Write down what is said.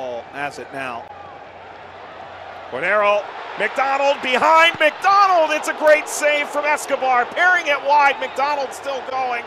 Has it now. Guinero, McDonald behind McDonald. It's a great save from Escobar. Pairing it wide. McDonald still going.